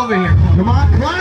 over here. Come on.